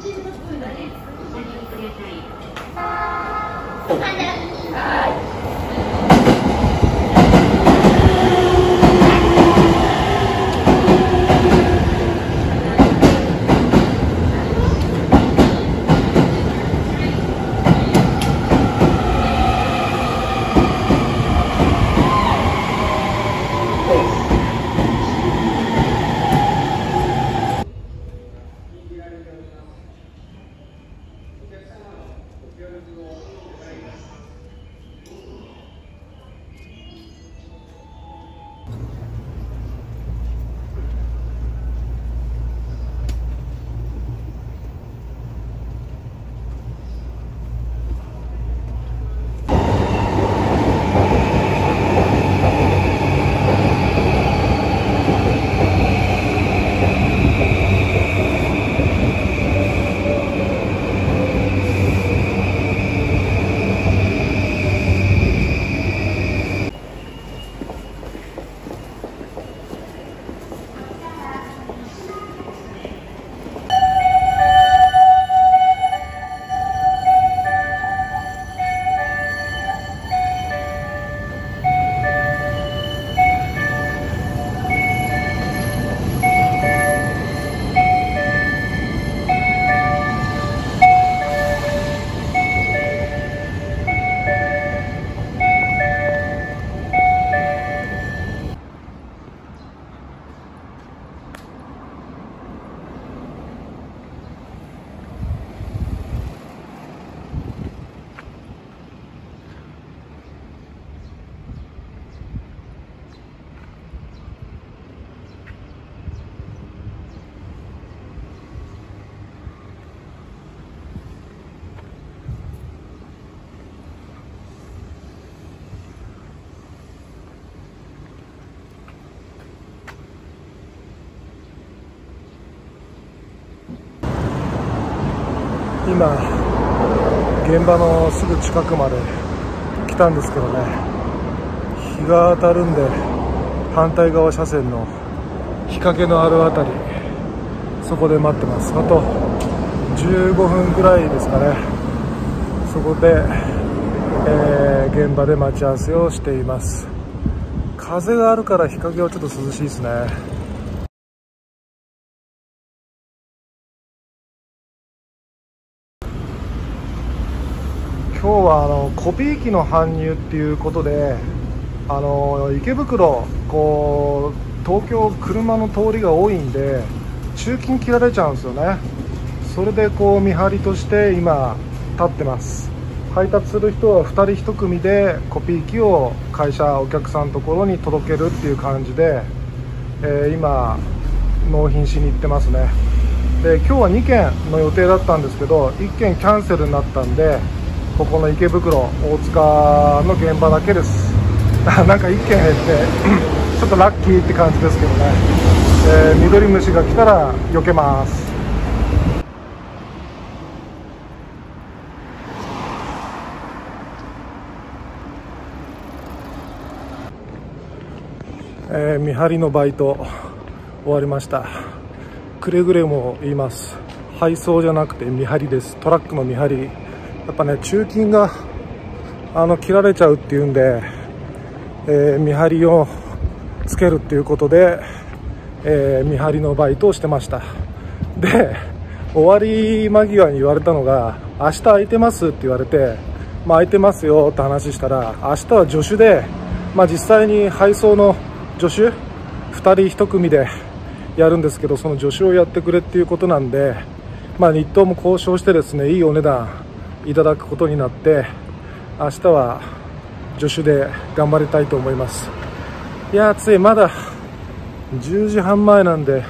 はい。今現場のすぐ近くまで来たんですけどね。日が当たるんで反対側車線の日陰のあるあたりそこで待ってます。あと15分くらいですかね。そこで、えー、現場で待ち合わせをしています。風があるから日陰はちょっと涼しいですね。今日はあのコピー機の搬入っていうことであの池袋こう東京車の通りが多いんで中金切られちゃうんですよね。それでこう見張りとして今立ってます。配達する人は2人1組でコピー機を会社お客さんのところに届けるっていう感じで、えー、今納品しに行ってますね。で今日は2件の予定だったんですけど1件キャンセルになったんでここの池袋大塚の現場だけです。なんか1件減って ちょっとラッキーって感じですけどね、えー、緑虫が来たら避けます。えー、見張りのバイト終わりました。くれぐれも言います。配送じゃなくて見張りです。トラックの見張り。やっぱね中金があの切られちゃうっていうんで、えー、見張りをつけるっていうことで、えー、見張りのバイトをしてました。で終わり間際に言われたのが明日空いてますって言われてまあ、空いてますよって話したら明日は助手で、まあ、実際に配送の助手2人1組でやるんですけどその助手をやってくれっていうことなんで、まあ、日当も交渉してですねいいお値段いただくことになって明日は助手で頑張りたいと思います。いや暑い。まだ10時半前なんで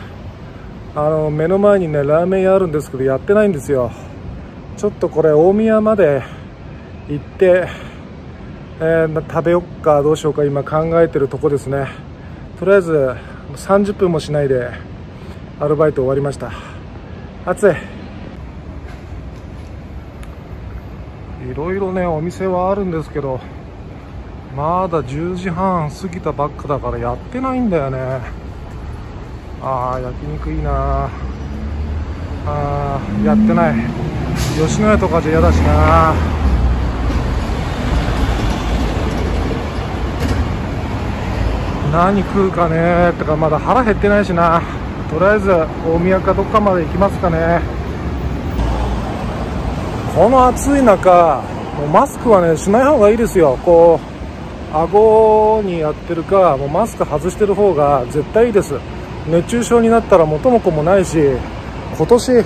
あの目の前にねラーメン屋あるんですけどやってないんですよ。ちょっとこれ大宮まで行って、えー、食べよっかどうしようか今考えてるとこですね。とりあえず30分もしないでアルバイト終わりました。暑い。ろいろねお店はあるんですけどまだ10時半過ぎたばっかだからやってないんだよね。ああ焼肉いいなあーやってない。吉野家とかじゃ嫌だしな何食うかねとかまだ腹減ってないしな。とりあえず大宮かどっかまで行きますかねこの暑い中もうマスクはねしない方がいいですよ。こう顎にやってるかもうマスク外してる方が絶対いいです。熱中症になったら元も子もないし今年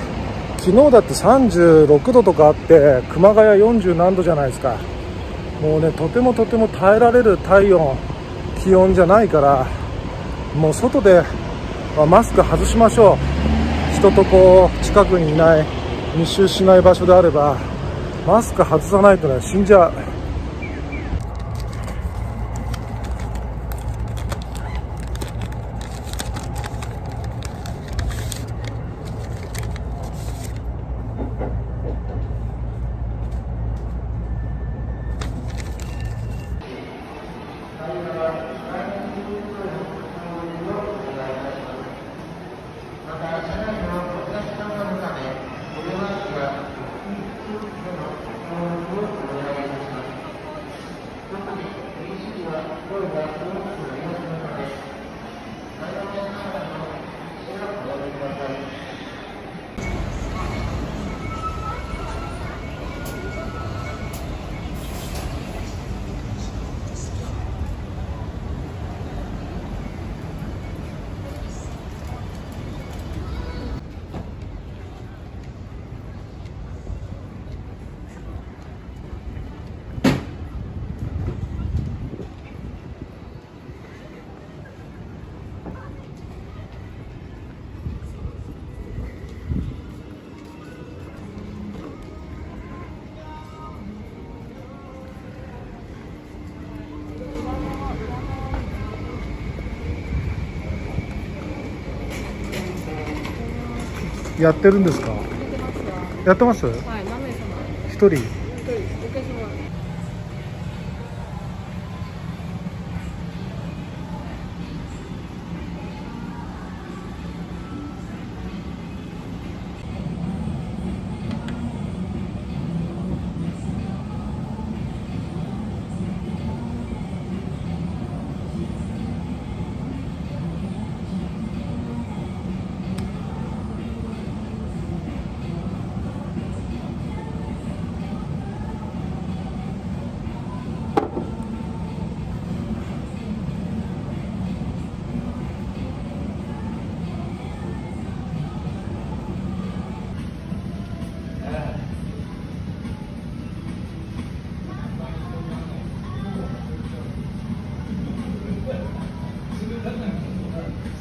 昨日だって36度とかあって熊谷40何度じゃないですか。もうねとてもとても耐えられる体温気温じゃないからもう外でマスク外しましょう。人とこう近くにいない密集しない場所であればマスク外さないとね死んじゃう。やってるんですか？やってますはい何名様？一人？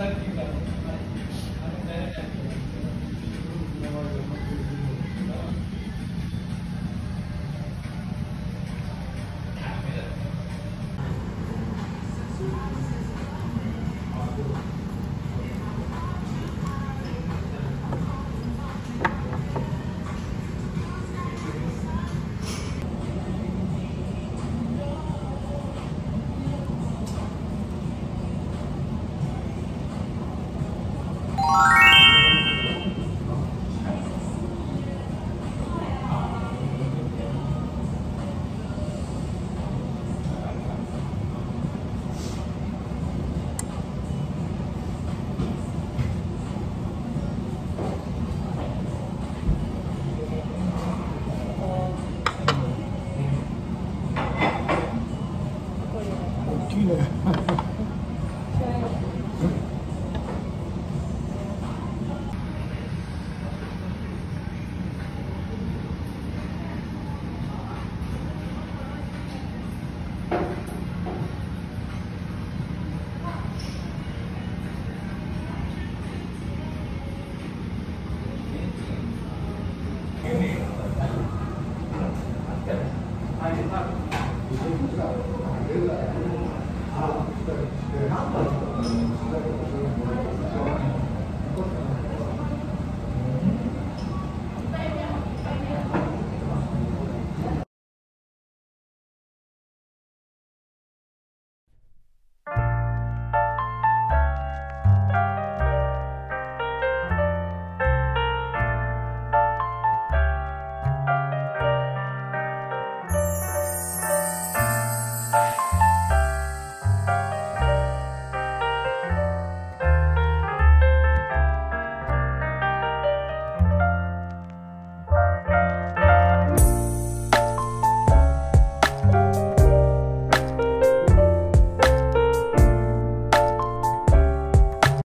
さっき言ったあのね